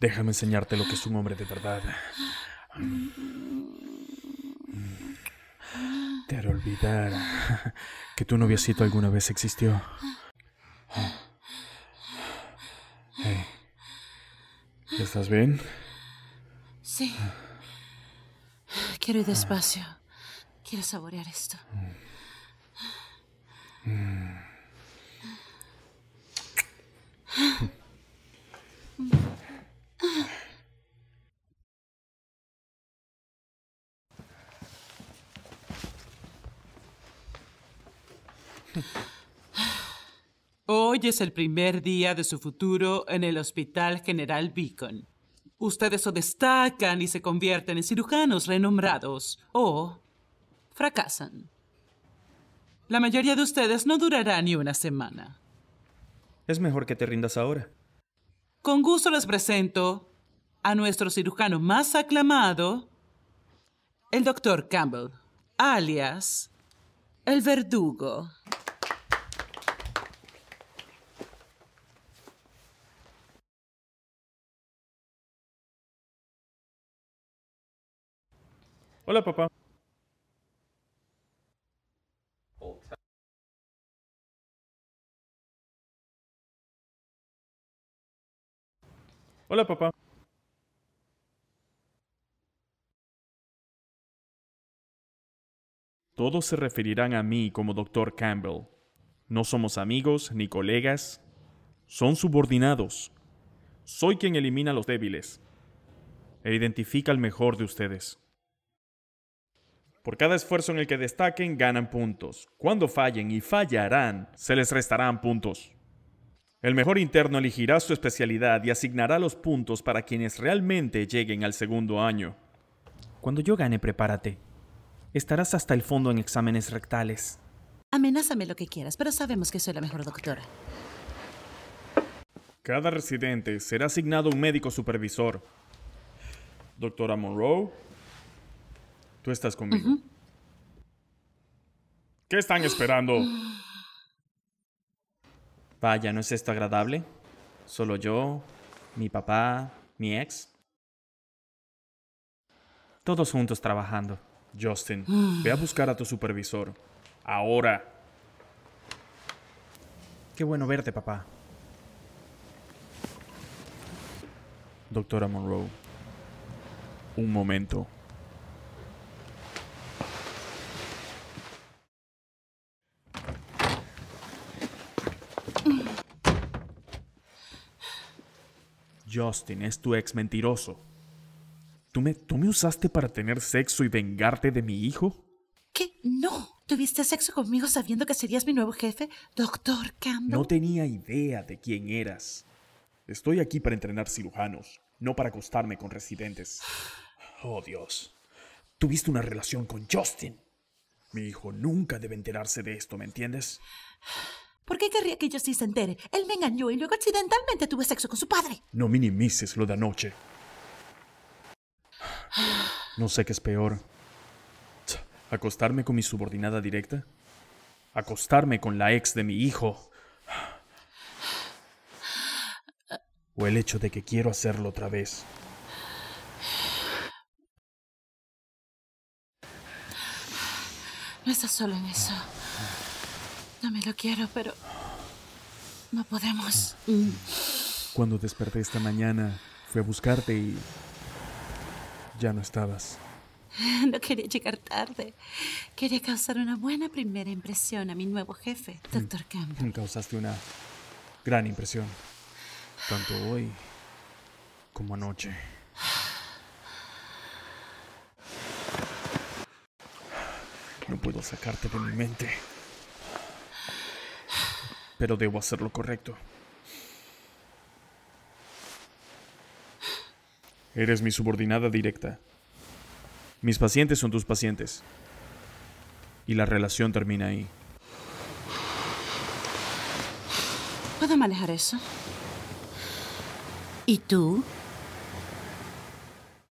Déjame enseñarte lo que es un hombre de verdad. Te haré olvidar que tu noviecito alguna vez existió. ¿Estás bien? Sí. Quiero ir despacio. Quiero saborear esto. Hoy es el primer día de su futuro en el Hospital General Beacon. Ustedes o destacan y se convierten en cirujanos renombrados o fracasan. La mayoría de ustedes no durará ni una semana. Es mejor que te rindas ahora. Con gusto les presento a nuestro cirujano más aclamado, el doctor Campbell, alias el verdugo. Hola, papá. Hola, papá. Todos se referirán a mí como Dr. Campbell. No somos amigos ni colegas. Son subordinados. Soy quien elimina a los débiles e identifica al mejor de ustedes. Por cada esfuerzo en el que destaquen, ganan puntos. Cuando fallen y fallarán, se les restarán puntos. El mejor interno elegirá su especialidad y asignará los puntos para quienes realmente lleguen al segundo año. Cuando yo gane, prepárate. Estarás hasta el fondo en exámenes rectales. Amenázame lo que quieras, pero sabemos que soy la mejor doctora. Cada residente será asignado un médico supervisor. Doctora Monroe, tú estás conmigo. ¿Qué están esperando? Vaya, ¿no es esto agradable? Solo yo, mi papá, mi ex. Todos juntos trabajando. Justin, ve a buscar a tu supervisor. Ahora. Qué bueno verte, papá. Doctora Monroe. Un momento. Justin es tu ex mentiroso. ¿Tú me, ¿Tú me usaste para tener sexo y vengarte de mi hijo? ¿Qué? No. ¿Tuviste sexo conmigo sabiendo que serías mi nuevo jefe, doctor Campbell? No tenía idea de quién eras. Estoy aquí para entrenar cirujanos, no para acostarme con residentes. Oh, Dios. Tuviste una relación con Justin. Mi hijo nunca debe enterarse de esto, ¿me entiendes? ¿Por qué querría que Justin se entere? Él me engañó y luego accidentalmente tuve sexo con su padre. No minimices lo de anoche. No sé qué es peor. ¿Acostarme con mi subordinada directa? ¿Acostarme con la ex de mi hijo? ¿O el hecho de que quiero hacerlo otra vez? No estás solo en eso. No me lo quiero, pero no podemos. Cuando desperté esta mañana, fui a buscarte y ya no estabas. No quería llegar tarde. Quería causar una buena primera impresión a mi nuevo jefe, Dr. Campbell. Causaste una gran impresión. Tanto hoy como anoche. No puedo sacarte de mi mente. Pero debo hacer lo correcto. Eres mi subordinada directa. Mis pacientes son tus pacientes. Y la relación termina ahí. ¿Puedo manejar eso? ¿Y tú?